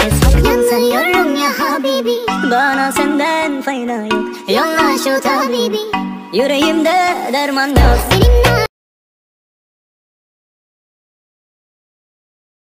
kez Yanıyorum ya Habibi. Bana senden fayda yok. Yolla şu tabibi. Yüreğimde derman yok. Seninle